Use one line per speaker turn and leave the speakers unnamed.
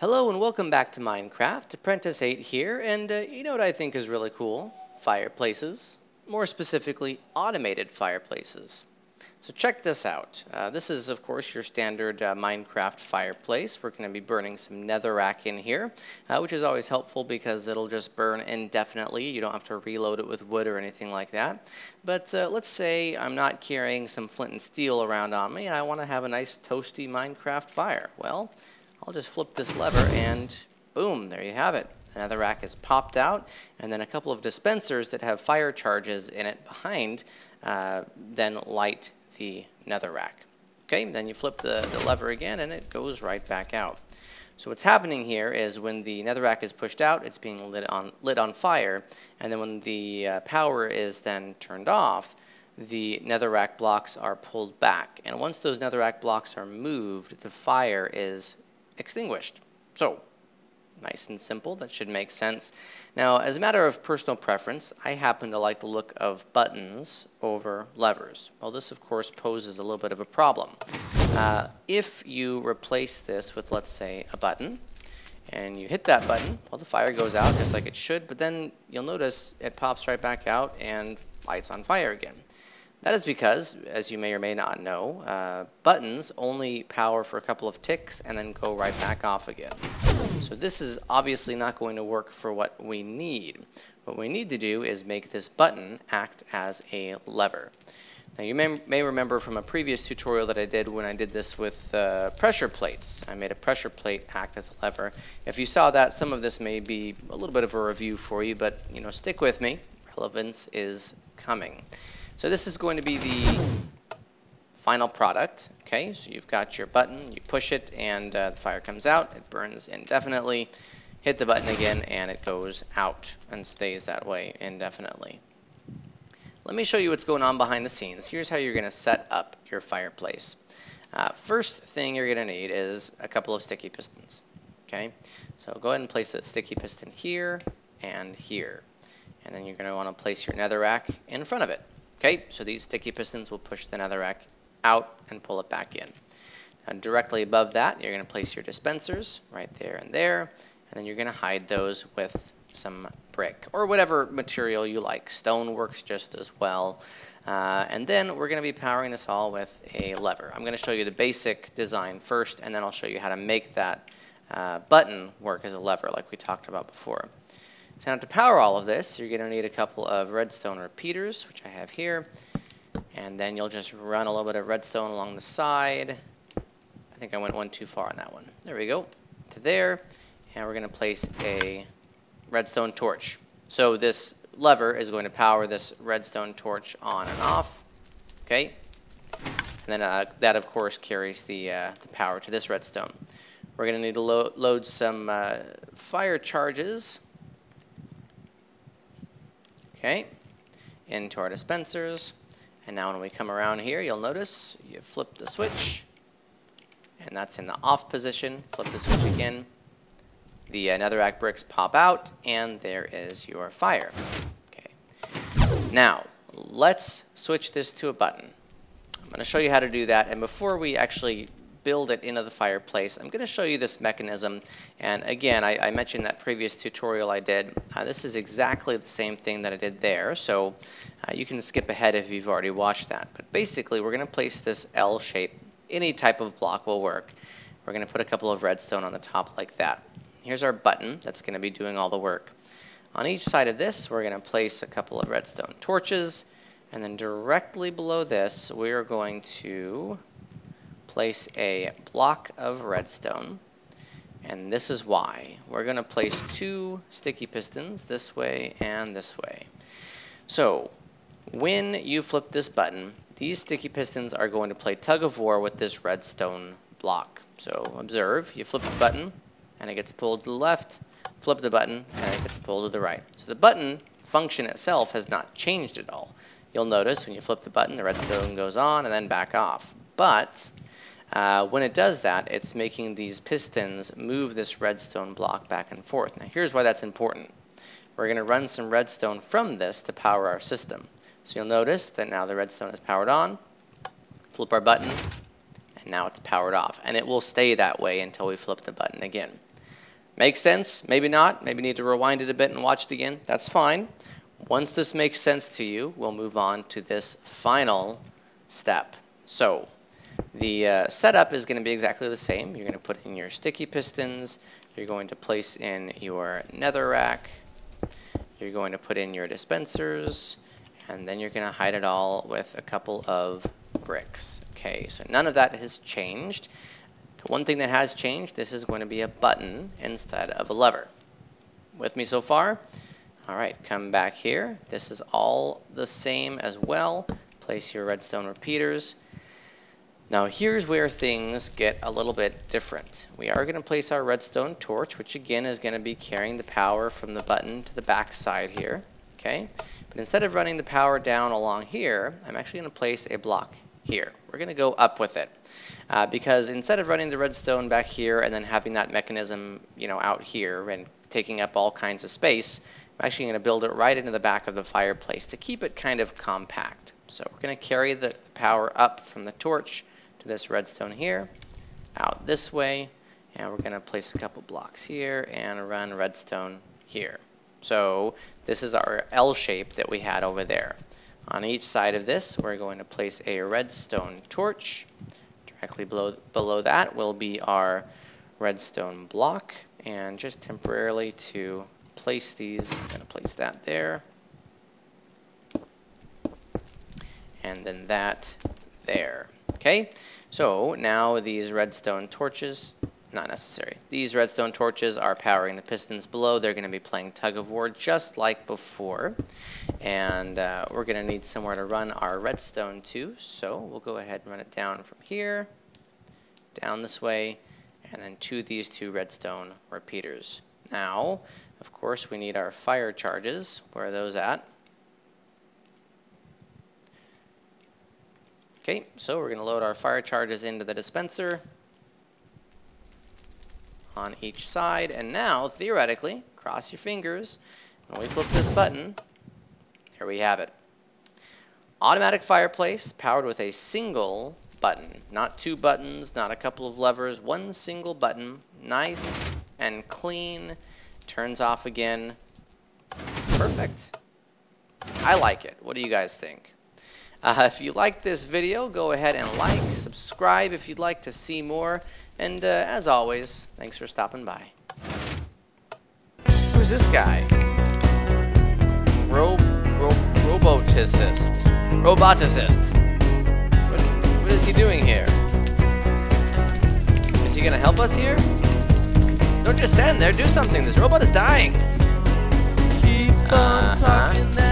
Hello and welcome back to Minecraft. Apprentice 8 here, and uh, you know what I think is really cool? Fireplaces. More specifically, automated fireplaces. So check this out. Uh, this is, of course, your standard uh, Minecraft fireplace. We're going to be burning some netherrack in here, uh, which is always helpful because it'll just burn indefinitely. You don't have to reload it with wood or anything like that. But uh, let's say I'm not carrying some flint and steel around on me. and I want to have a nice toasty Minecraft fire. Well, I'll just flip this lever and boom, there you have it. Netherrack is popped out, and then a couple of dispensers that have fire charges in it behind uh, then light the nether rack. Okay, then you flip the, the lever again and it goes right back out. So what's happening here is when the netherrack is pushed out, it's being lit on, lit on fire, and then when the uh, power is then turned off, the netherrack blocks are pulled back. And once those netherrack blocks are moved, the fire is extinguished. So, nice and simple, that should make sense. Now, as a matter of personal preference, I happen to like the look of buttons over levers. Well, this of course poses a little bit of a problem. Uh, if you replace this with, let's say, a button, and you hit that button, well, the fire goes out just like it should, but then you'll notice it pops right back out and lights on fire again. That is because, as you may or may not know, uh, buttons only power for a couple of ticks and then go right back off again. So this is obviously not going to work for what we need. What we need to do is make this button act as a lever. Now you may, may remember from a previous tutorial that I did when I did this with uh, pressure plates. I made a pressure plate act as a lever. If you saw that, some of this may be a little bit of a review for you, but you know, stick with me. Relevance is coming. So this is going to be the final product. Okay, so you've got your button, you push it, and uh, the fire comes out. It burns indefinitely. Hit the button again, and it goes out and stays that way indefinitely. Let me show you what's going on behind the scenes. Here's how you're going to set up your fireplace. Uh, first thing you're going to need is a couple of sticky pistons. Okay, so go ahead and place a sticky piston here and here. And then you're going to want to place your nether rack in front of it. Okay, so these sticky pistons will push the netherrack out and pull it back in. And directly above that, you're going to place your dispensers right there and there, and then you're going to hide those with some brick or whatever material you like. Stone works just as well. Uh, and then we're going to be powering this all with a lever. I'm going to show you the basic design first, and then I'll show you how to make that uh, button work as a lever like we talked about before. So now to power all of this, you're going to need a couple of redstone repeaters, which I have here. And then you'll just run a little bit of redstone along the side. I think I went one too far on that one. There we go. To there. And we're going to place a redstone torch. So this lever is going to power this redstone torch on and off. Okay. And then uh, that, of course, carries the, uh, the power to this redstone. We're going to need to lo load some uh, fire charges Okay, into our dispensers. And now when we come around here, you'll notice you flip the switch, and that's in the off position. Flip the switch again. The uh, netherrack bricks pop out, and there is your fire. Okay. Now, let's switch this to a button. I'm going to show you how to do that, and before we actually build it into the fireplace. I'm going to show you this mechanism. And again, I, I mentioned that previous tutorial I did. Uh, this is exactly the same thing that I did there. So uh, you can skip ahead if you've already watched that. But basically, we're going to place this L shape. Any type of block will work. We're going to put a couple of redstone on the top like that. Here's our button that's going to be doing all the work. On each side of this, we're going to place a couple of redstone torches. And then directly below this, we are going to place a block of redstone. And this is why. We're going to place two sticky pistons this way and this way. So when you flip this button, these sticky pistons are going to play tug of war with this redstone block. So observe, you flip the button and it gets pulled to the left, flip the button and it gets pulled to the right. So the button function itself has not changed at all. You'll notice when you flip the button, the redstone goes on and then back off. But uh, when it does that, it's making these pistons move this redstone block back and forth. Now here's why that's important. We're going to run some redstone from this to power our system. So you'll notice that now the redstone is powered on, flip our button, and now it's powered off. And it will stay that way until we flip the button again. Makes sense? Maybe not. Maybe need to rewind it a bit and watch it again. That's fine. Once this makes sense to you, we'll move on to this final step. So the uh, setup is going to be exactly the same. You're going to put in your sticky pistons. You're going to place in your nether rack. You're going to put in your dispensers. And then you're going to hide it all with a couple of bricks. Okay, so none of that has changed. The one thing that has changed, this is going to be a button instead of a lever. With me so far? All right, come back here. This is all the same as well. Place your redstone repeaters. Now here's where things get a little bit different. We are going to place our redstone torch, which again is going to be carrying the power from the button to the back side here. Okay, But instead of running the power down along here, I'm actually going to place a block here. We're going to go up with it. Uh, because instead of running the redstone back here and then having that mechanism, you know, out here and taking up all kinds of space, I'm actually going to build it right into the back of the fireplace to keep it kind of compact. So we're going to carry the power up from the torch to this redstone here, out this way, and we're going to place a couple blocks here and run redstone here. So this is our L shape that we had over there. On each side of this, we're going to place a redstone torch. Directly below, below that will be our redstone block. And just temporarily to place these, I'm going to place that there. And then that there. Okay, so now these redstone torches, not necessary. These redstone torches are powering the pistons below. They're going to be playing tug of war just like before. And uh, we're going to need somewhere to run our redstone to. So we'll go ahead and run it down from here, down this way, and then to these two redstone repeaters. Now, of course, we need our fire charges. Where are those at? Okay, so we're going to load our fire charges into the dispenser on each side. And now, theoretically, cross your fingers, when we flip this button, here we have it. Automatic fireplace powered with a single button. Not two buttons, not a couple of levers, one single button. Nice and clean. Turns off again. Perfect. I like it. What do you guys think? Uh, if you like this video, go ahead and like, subscribe if you'd like to see more, and uh, as always, thanks for stopping by. Who's this guy? Ro ro roboticist. Roboticist. What, what is he doing here? Is he gonna help us here? Don't just stand there, do something. This robot is dying.
Keep on